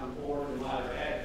on board and ladder X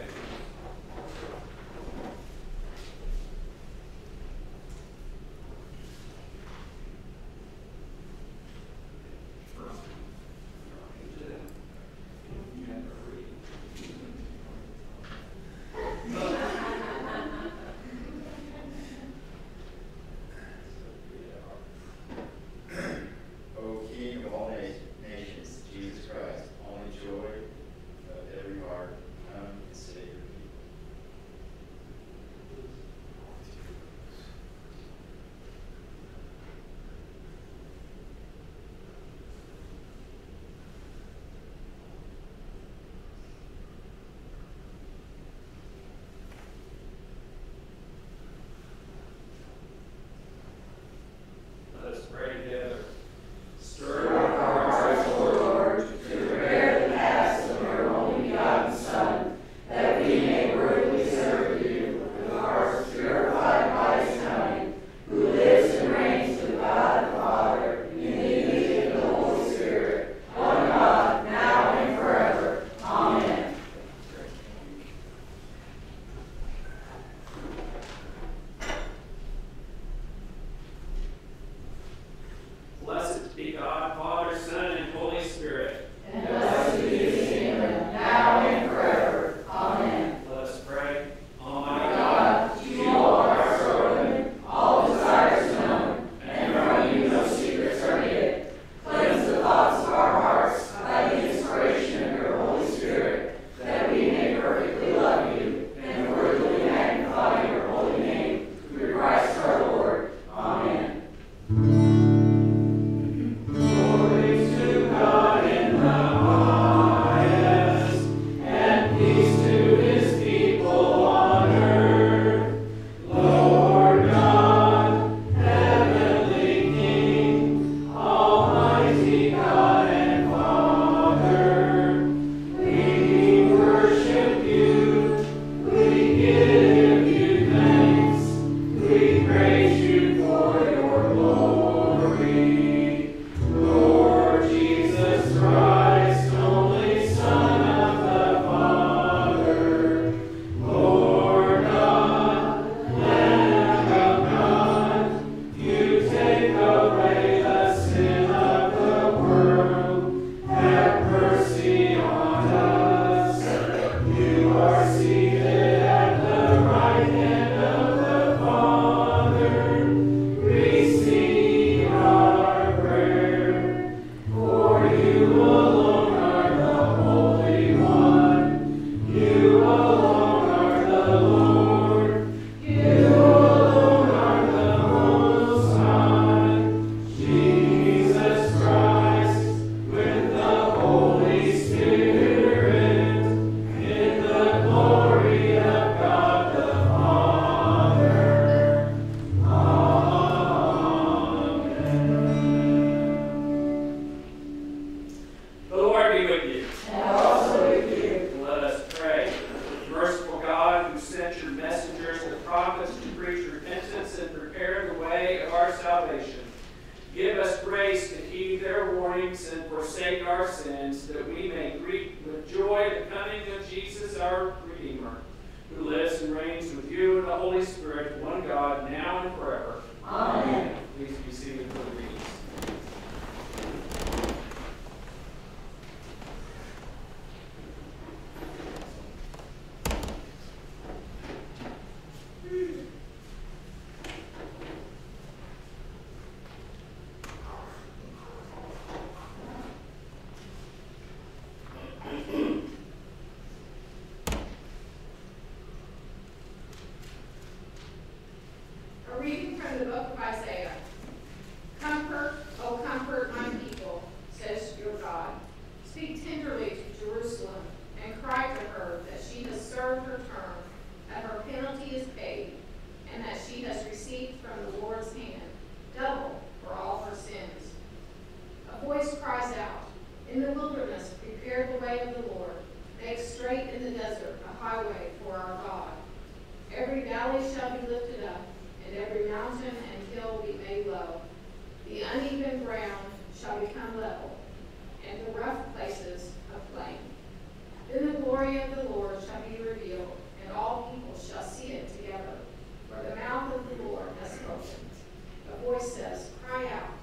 says, Cry out.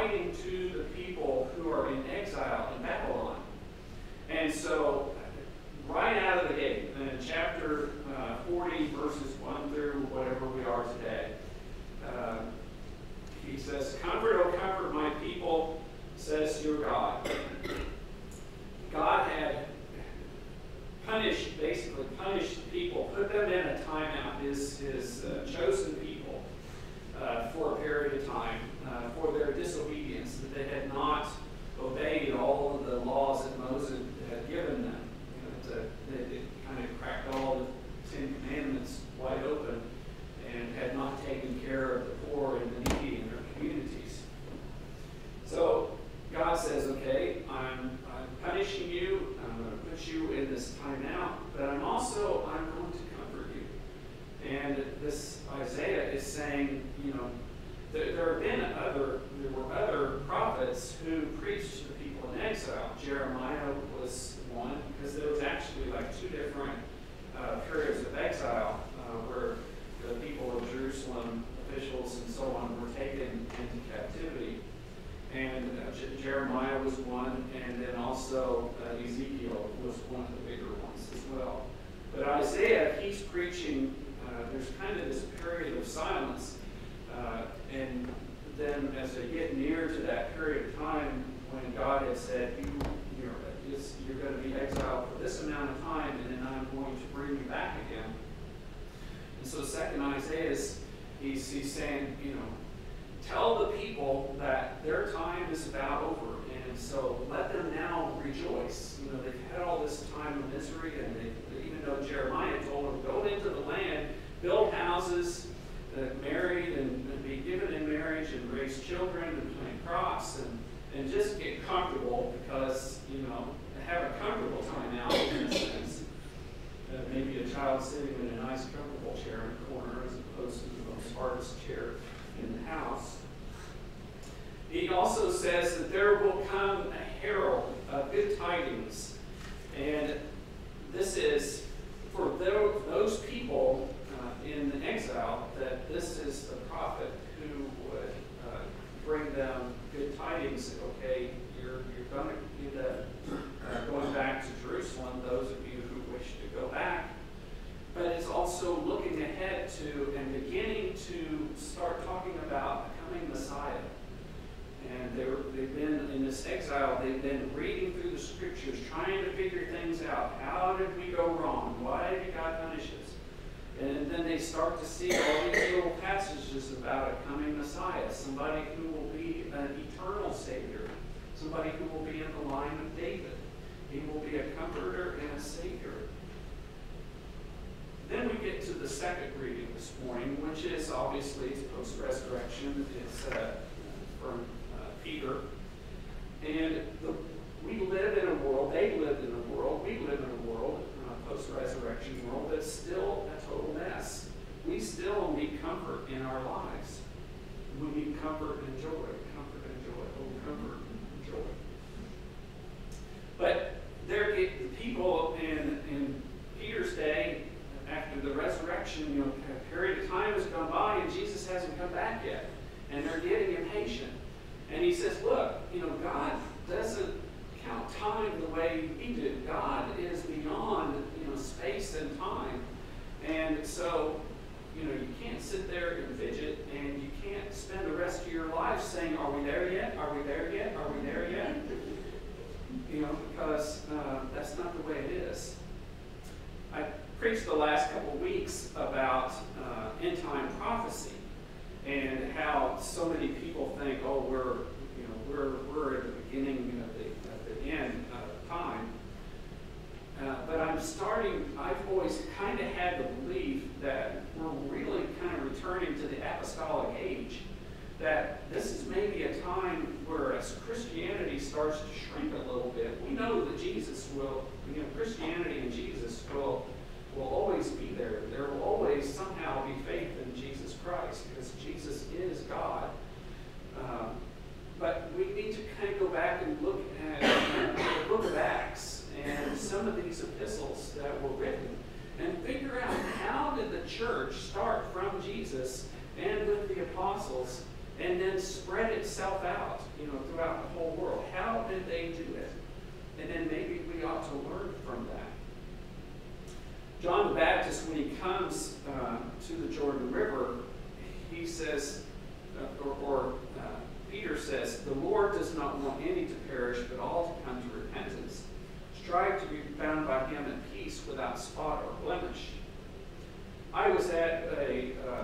writing to the people who are in exile in Babylon. And so rejoice. You know, they've had all this time of misery, and they, even though Jeremiah told them, go into the land, build houses, uh, married, and, and, be given in marriage, and raise children, and plant crops, and, and just get comfortable. Savior, somebody who will be in the line of David. He will be a comforter and a Savior. Then we get to the second reading this morning, which is obviously post resurrection. It's uh, always be there. There will always somehow be faith in Jesus Christ because Jesus is God. Um, but we need to kind of go back and look at uh, the book of Acts and some of these epistles that were written and figure out how did the church start from Jesus and with the apostles and then spread itself out, you know, throughout the whole world. How did they do it? And then maybe we ought to learn from that. John the Baptist, when he comes uh, to the Jordan River, he says, uh, or, or uh, Peter says, the Lord does not want any to perish, but all to come to repentance. Strive to be found by him in peace without spot or blemish. I was at a uh,